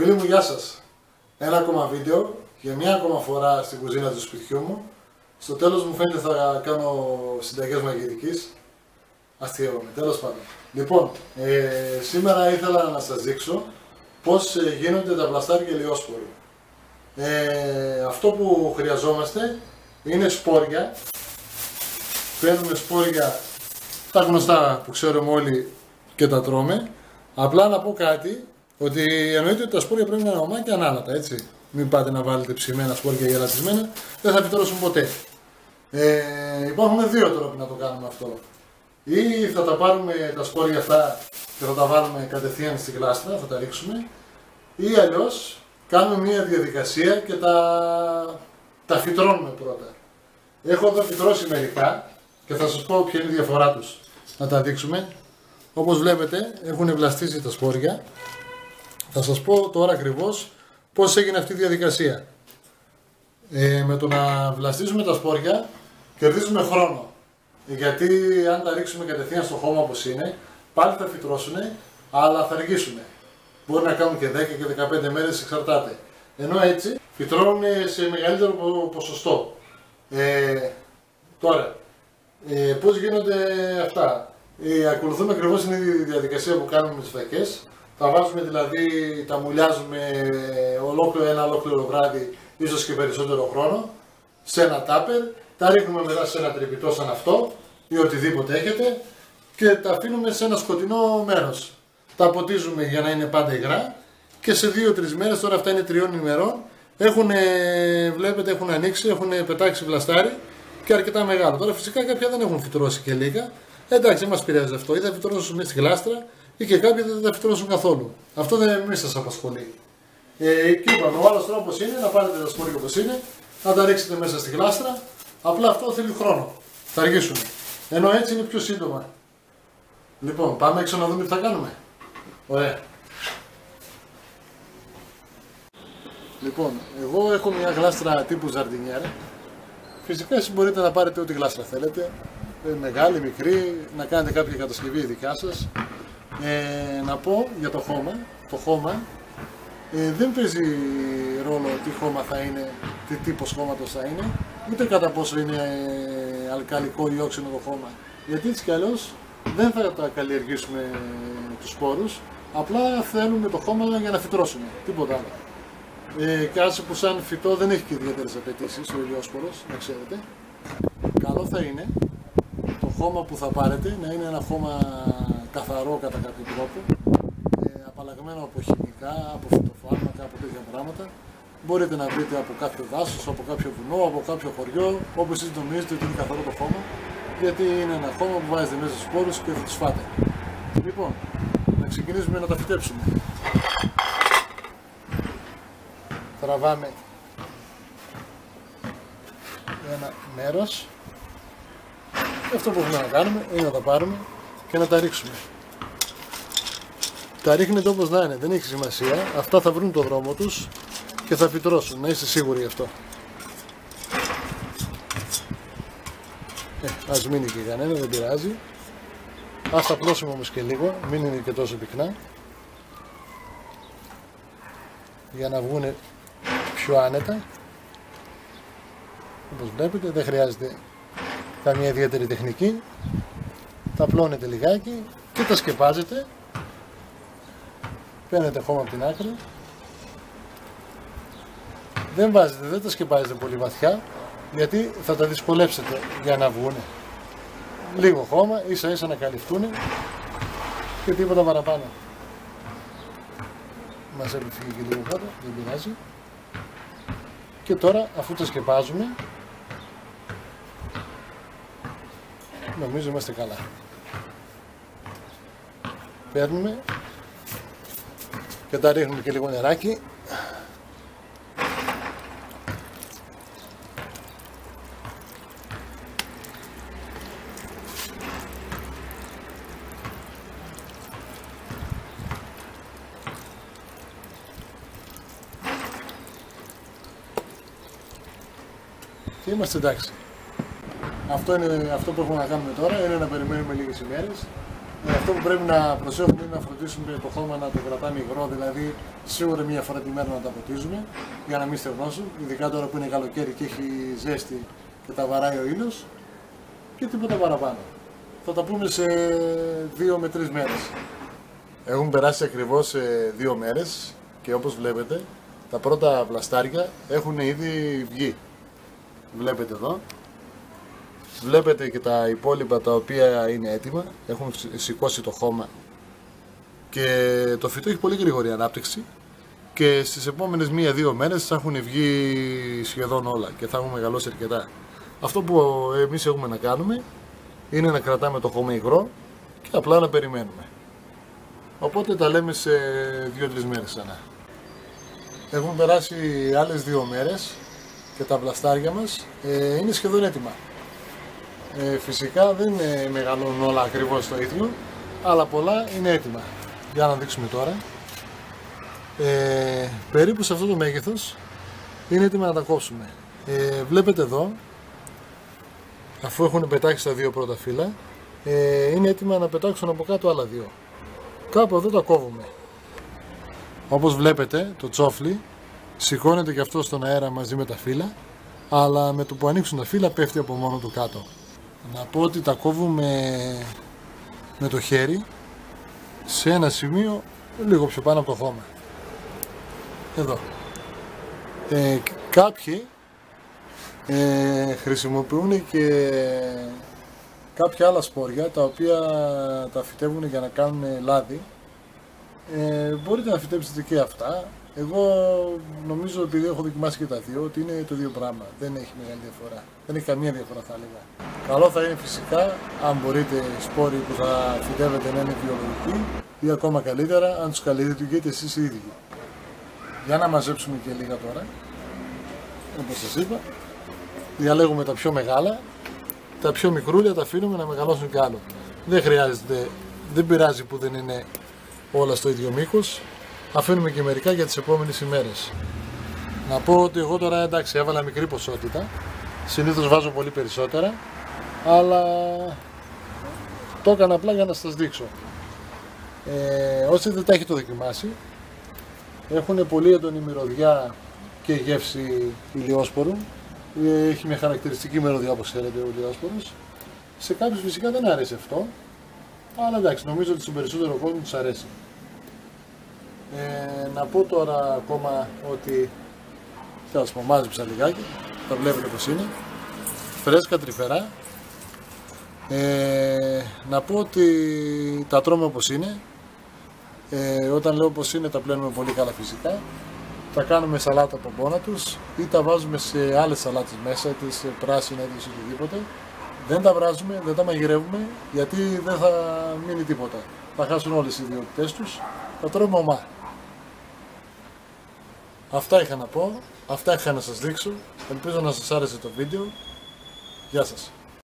Φίλοι μου, γεια σας. Ένα ακόμα βίντεο για μια ακόμα φορά στην κουζίνα του σπιτιού μου. Στο τέλος μου φαίνεται θα κάνω συνταγές μαγειρικής. Αστείευομαι, τέλος πάντων. Λοιπόν, ε, σήμερα ήθελα να σας δείξω πώς ε, γίνονται τα πλαστάρια λιόσποροι. Ε, αυτό που χρειαζόμαστε είναι σπόρια. Παίρνουμε σπόρια τα γνωστά που ξέρουμε όλοι και τα τρώμε. Απλά να πω κάτι, ότι εννοείται ότι τα σπόρια πρέπει να είναι ομά και ανάλατα, έτσι. Μην πάτε να βάλετε ψημένα σπόρια γελατισμένα, δεν θα επιτρέψουν ποτέ. Ε, υπάρχουν δύο τρόποι να το κάνουμε αυτό. Ή θα τα πάρουμε τα σπόρια αυτά και θα τα βάλουμε κατευθείαν στη γλάστρα, θα τα ρίξουμε. Ή αλλιώς κάνουμε μια διαδικασία και τα, τα φυτρώνουμε πρώτα. Έχω εδώ φυτρώσει μερικά και θα σας πω ποια είναι η διαφορά τους. Να τα δείξουμε. Όπως βλέπετε έχουν βλαστήσει τα σπόρια. Θα σας πω τώρα ακριβώς πώς έγινε αυτή η διαδικασία. Ε, με το να βλαστήσουμε τα σπόρια κερδίζουμε χρόνο. Γιατί αν τα ρίξουμε κατευθείαν στο χώμα όπως είναι, πάλι θα φυτρώσουν, αλλά θα αργήσουν. Μπορεί να κάνουν και 10 και 15 μέρες, εξαρτάται. Ενώ έτσι φυτρώνουν σε μεγαλύτερο ποσοστό. Ε, τώρα, ε, πώς γίνονται αυτά. Ε, ακολουθούμε ακριβώς την ίδια διαδικασία που κάνουμε με τις φακές. Τα βάζουμε δηλαδή, τα μουλιάζουμε ολόκληρο ένα ολόκληρο βράδυ, ίσως και περισσότερο χρόνο, σε ένα τάπερ. Τα ρίχνουμε μετά σε ένα τρυπητό σαν αυτό ή οτιδήποτε έχετε και τα αφήνουμε σε ένα σκοτεινό μέρος. Τα ποτίζουμε για να είναι πάντα υγρά και σε 2-3 μέρες, τώρα αυτά είναι τριών ημερών, έχουν, βλέπετε έχουν ανοίξει, έχουν πετάξει βλαστάρι και αρκετά μεγάλο. Τώρα φυσικά κάποια δεν έχουν φυτρώσει και λίγα, Εντάξει, δεν μας πειράζει αυτό. Ή θα φυτρώσουν στη γλάστρα ή και κάποιοι δεν θα φυτρώσουν καθόλου. Αυτό δεν μη σας απασχολεί. Ε, και είπαμε, ο άλλος τρόπος είναι να πάρετε τα σπόρια όπως είναι, να τα ρίξετε μέσα στη γλάστρα. Απλά αυτό θέλει χρόνο. Θα αργήσουν. Ενώ έτσι είναι πιο σύντομα. Λοιπόν, πάμε έξω να δούμε τι θα κάνουμε. Ωραία. Λοιπόν, εγώ έχω μια γλάστρα τύπου ζαρδινιέρ. Φυσικά εσείς μπορείτε να πάρετε ό,τι γλάστρα θέλετε. Ε, μεγάλη, μικρή, να κάνετε κάποια κατασκευή δικά σας. Ε, να πω για το χώμα. Το χώμα ε, δεν παίζει ρόλο τι χώμα θα είναι, τι τύπος χώματος θα είναι, ούτε κατά πόσο είναι ε, αλκαλικό ή όξινο το χώμα. Γιατί έτσι κι αλλιώς δεν θα τα καλλιεργήσουμε τους σπόρους, απλά θέλουμε το χώμα για να φυτρώσουμε, τίποτα άλλο. Ε, κάτι που σαν φυτό δεν έχει και ιδιαίτερες απαιτήσεις ο ηλιόσπορος, να ξέρετε. Καλό θα είναι χώμα που θα πάρετε να είναι ένα χώμα καθαρό κατά κάποιο τρόπο, ε, απαλλαγμένο από χημικά, από φυτοφάρμακα, από τέτοια πράγματα. Μπορείτε να βρείτε από κάποιο δάσος, από κάποιο βουνό, από κάποιο χωριό, όπου εσείς νομίζετε ότι είναι καθαρό το χώμα, γιατί είναι ένα χώμα που βάζετε μέσα στους σπόρους και θα τους φάτε. Λοιπόν, να ξεκινήσουμε να τα φυτέψουμε. Τραβάμε ένα μέρος αυτό που έχουμε να κάνουμε είναι να τα πάρουμε και να τα ρίξουμε. Τα ρίχνετε όπως να είναι, δεν έχει σημασία. Αυτά θα βρουν το δρόμο τους και θα φυτρώσουν, να είστε σίγουροι γι' αυτό. Ε, ας μείνει και κανένα, δεν πειράζει. Ας τα πλώσουμε όμως και λίγο, μην είναι και τόσο πυκνά. Για να βγουν πιο άνετα. Όπως βλέπετε δεν χρειάζεται καμία ιδιαίτερη τεχνική τα πλώνετε λιγάκι και τα σκεπάζετε παίρνετε χώμα από την άκρη. Δεν βάζετε, δεν τα σκεπάζετε πολύ βαθιά γιατί θα τα δυσκολέψετε για να βγουν λίγο χώμα, ίσα ίσα να καλυφθούν και τίποτα παραπάνω. Μας έφυγε και λίγο κάτω, δεν πειράζει. Και τώρα αφού τα σκεπάζουμε νομίζω είμαστε καλά. Παίρνουμε και τα ρίχνουμε και λίγο νεράκι. Και είμαστε εντάξει. Αυτό είναι αυτό που έχουμε να κάνουμε τώρα, είναι να περιμένουμε λίγες ημέρες. Ε, αυτό που πρέπει να προσέχουμε είναι να φροντίσουμε το χώμα να το κρατάμε υγρό, δηλαδή σίγουρα μία φορά τη μέρα να τα ποτίζουμε για να μην στεγνώσουν, ειδικά τώρα που είναι καλοκαίρι και έχει ζέστη και τα βαράει ο ήλιος και τίποτα παραπάνω. Θα τα πούμε σε δύο με τρεις μέρες. Έχουν περάσει ακριβώς δύο μέρες και όπως βλέπετε τα πρώτα βλαστάρια έχουν ήδη βγει. Βλέπετε εδώ. Βλέπετε και τα υπόλοιπα τα οποία είναι έτοιμα. Έχουν σηκώσει το χώμα. Και το φυτό έχει πολύ γρήγορη ανάπτυξη. Και στις επόμενες μία-δύο μέρες θα έχουν βγει σχεδόν όλα και θα έχουν μεγαλώσει αρκετά. Αυτό που εμείς έχουμε να κάνουμε είναι να κρατάμε το χώμα υγρό και απλά να περιμένουμε. Οπότε τα λέμε σε δύο-τρεις μέρες ξανά. Έχουν περάσει άλλες δύο μέρες και τα βλαστάρια μας ε, είναι σχεδόν έτοιμα. Ε, φυσικά δεν μεγαλώνουν όλα ακριβώς το ίδιο, αλλά πολλά είναι έτοιμα. Για να δείξουμε τώρα. Ε, περίπου σε αυτό το μέγεθος είναι έτοιμα να τα κόψουμε. Ε, βλέπετε εδώ, αφού έχουν πετάξει τα δύο πρώτα φύλλα, ε, είναι έτοιμα να πετάξουν από κάτω άλλα δύο. Κάπου εδώ τα κόβουμε. Όπως βλέπετε το τσόφλι σηκώνεται και αυτό στον αέρα μαζί με τα φύλλα αλλά με το που ανοίξουν τα φύλλα πέφτει από μόνο του κάτω. Να πω ότι τα κόβουμε με το χέρι σε ένα σημείο λίγο πιο πάνω από το χώμα. Εδώ. Ε, κάποιοι ε, χρησιμοποιούν και κάποια άλλα σπόρια τα οποία τα φυτεύουν για να κάνουν λάδι ε, μπορείτε να φυτέψετε και αυτά. Εγώ νομίζω επειδή έχω δοκιμάσει και τα δύο ότι είναι το ίδιο πράγμα. Δεν έχει μεγάλη διαφορά. Δεν έχει καμία διαφορά θα έλεγα. Καλό θα είναι φυσικά αν μπορείτε οι σπόροι που θα φυτεύετε να είναι βιολογικοί ή ακόμα καλύτερα αν τους καλλιεργείτε εσείς οι ίδιοι. Για να μαζέψουμε και λίγα τώρα. Όπως σας είπα, διαλέγουμε τα πιο μεγάλα. Τα πιο μικρούλια τα αφήνουμε να μεγαλώσουν κι άλλο. Δεν χρειάζεται, δεν πειράζει που δεν είναι όλα στο ίδιο μήκος. Αφήνουμε και μερικά για τις επόμενες ημέρες. Να πω ότι εγώ τώρα εντάξει έβαλα μικρή ποσότητα. Συνήθως βάζω πολύ περισσότερα. Αλλά το έκανα απλά για να σας δείξω. Ε, όσοι δεν τα έχετε δοκιμάσει, έχουν πολύ έντονη μυρωδιά και γεύση ηλιόσπορου. Έχει μια χαρακτηριστική μυρωδιά όπως ξέρετε ο ηλιόσπορος. Σε κάποιους φυσικά δεν αρέσει αυτό, αλλά εντάξει, νομίζω ότι στον περισσότερο κόσμο τους αρέσει. Ε, να πω τώρα ακόμα ότι θα σας πω μάζεψα λιγάκι, τα βλέπετε πως είναι. Φρέσκα, τρυφερά. Ε, να πω ότι τα τρώμε όπως είναι. Ε, όταν λέω πως είναι τα πλένουμε πολύ καλά φυσικά. Τα κάνουμε σαλάτα από μόνα τους ή τα βάζουμε σε άλλες σαλάτες μέσα, τις πράσινα ή οτιδήποτε. Δεν τα βράζουμε, δεν τα μαγειρεύουμε γιατί δεν θα μείνει τίποτα. Θα χάσουν όλες οι ιδιότητές τους. Τα τρώμε ομά. Αυτά είχα να πω, αυτά είχα να σας δείξω. Ελπίζω να σας άρεσε το βίντεο. Γεια σας.